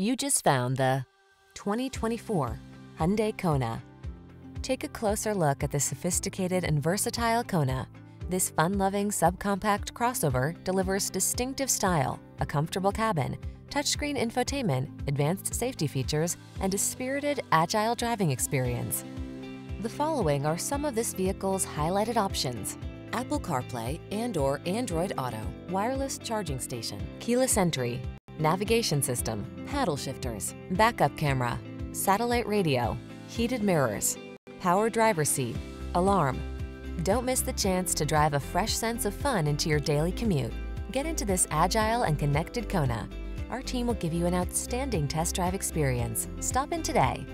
You just found the 2024 Hyundai Kona. Take a closer look at the sophisticated and versatile Kona. This fun-loving subcompact crossover delivers distinctive style, a comfortable cabin, touchscreen infotainment, advanced safety features, and a spirited, agile driving experience. The following are some of this vehicle's highlighted options. Apple CarPlay and or Android Auto, wireless charging station, keyless entry, navigation system, paddle shifters, backup camera, satellite radio, heated mirrors, power driver seat, alarm. Don't miss the chance to drive a fresh sense of fun into your daily commute. Get into this agile and connected Kona. Our team will give you an outstanding test drive experience. Stop in today.